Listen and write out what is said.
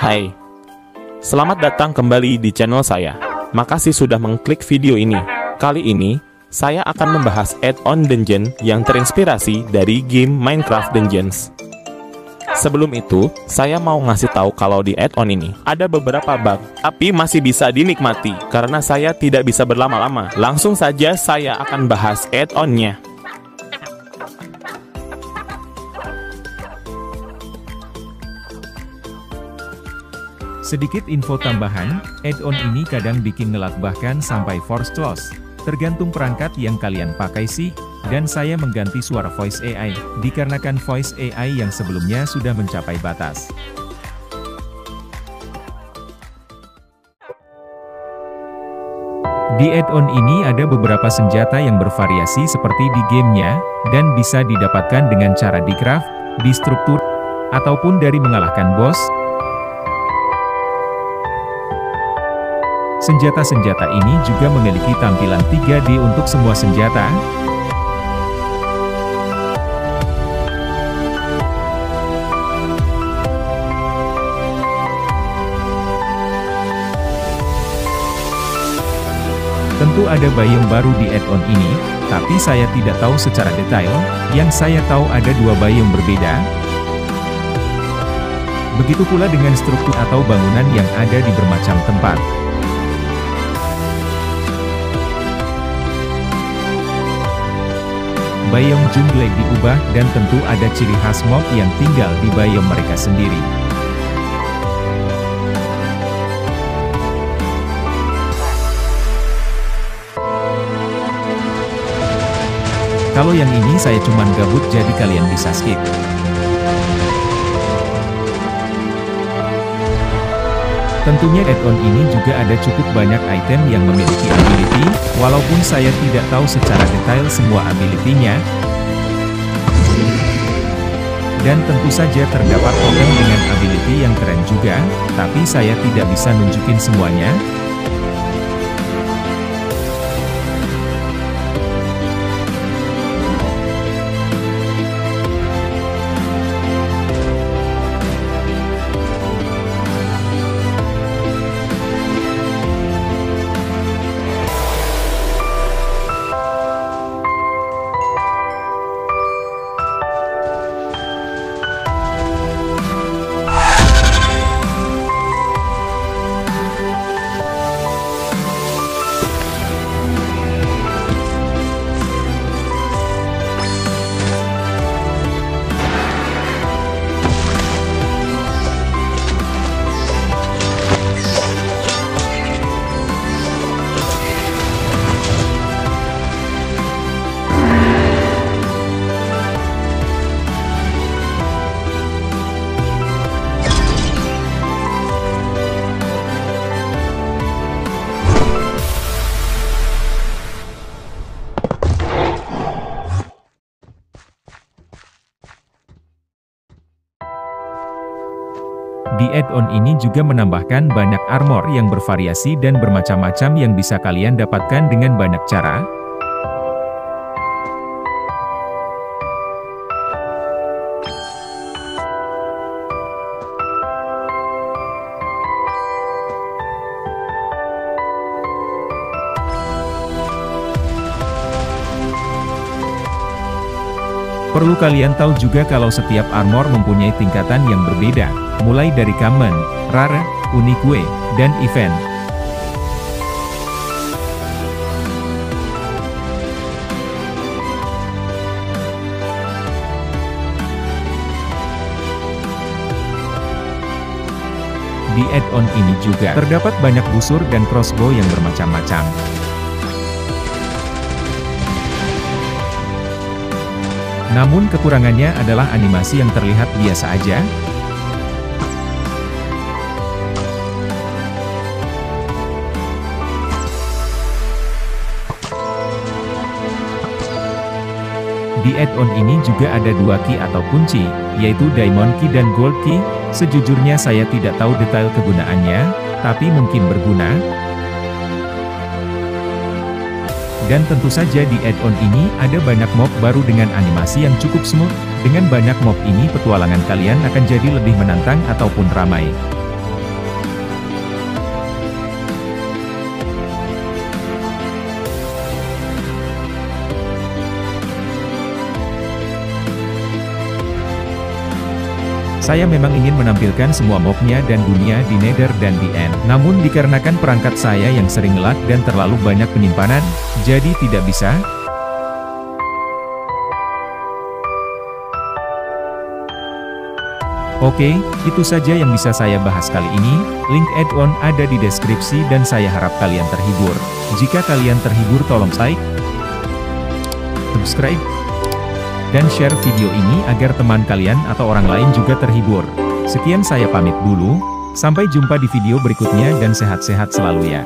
Hai, selamat datang kembali di channel saya. Makasih sudah mengklik video ini. Kali ini, saya akan membahas add-on dungeon yang terinspirasi dari game Minecraft Dungeons. Sebelum itu, saya mau ngasih tahu kalau di add-on ini ada beberapa bug, tapi masih bisa dinikmati karena saya tidak bisa berlama-lama. Langsung saja saya akan bahas add-onnya. Sedikit info tambahan, add-on ini kadang bikin ngelak bahkan sampai force close. Tergantung perangkat yang kalian pakai sih, dan saya mengganti suara voice AI, dikarenakan voice AI yang sebelumnya sudah mencapai batas. Di add-on ini ada beberapa senjata yang bervariasi seperti di gamenya, dan bisa didapatkan dengan cara di craft, di struktur, ataupun dari mengalahkan boss, Senjata-senjata ini juga memiliki tampilan 3D untuk semua senjata. Tentu ada bayung baru di add-on ini, tapi saya tidak tahu secara detail, yang saya tahu ada dua bayung berbeda, Begitu pula dengan struktur atau bangunan yang ada di bermacam tempat. Bayam jungle diubah dan tentu ada ciri khas mob yang tinggal di bayam mereka sendiri. Kalau yang ini saya cuman gabut jadi kalian bisa skip. Tentunya add-on ini juga ada cukup banyak item yang memiliki ability, walaupun saya tidak tahu secara detail semua ability-nya. Dan tentu saja terdapat token dengan ability yang keren juga, tapi saya tidak bisa nunjukin semuanya, Di add-on ini juga menambahkan banyak armor yang bervariasi dan bermacam-macam yang bisa kalian dapatkan dengan banyak cara. Perlu kalian tahu juga kalau setiap armor mempunyai tingkatan yang berbeda mulai dari common, rare, unique, dan event. Di add-on ini juga terdapat banyak busur dan crossbow yang bermacam-macam. Namun kekurangannya adalah animasi yang terlihat biasa aja, Di add-on ini juga ada dua key atau kunci, yaitu Diamond Key dan Gold Key. Sejujurnya saya tidak tahu detail kegunaannya, tapi mungkin berguna. Dan tentu saja di add-on ini ada banyak mob baru dengan animasi yang cukup smooth. Dengan banyak mob ini petualangan kalian akan jadi lebih menantang ataupun ramai. Saya memang ingin menampilkan semua mobnya dan dunia di Nether dan di End. Namun dikarenakan perangkat saya yang sering lag dan terlalu banyak penyimpanan, jadi tidak bisa, Oke, itu saja yang bisa saya bahas kali ini, link add-on ada di deskripsi dan saya harap kalian terhibur. Jika kalian terhibur tolong like, subscribe, dan share video ini agar teman kalian atau orang lain juga terhibur. Sekian saya pamit dulu, sampai jumpa di video berikutnya dan sehat-sehat selalu ya.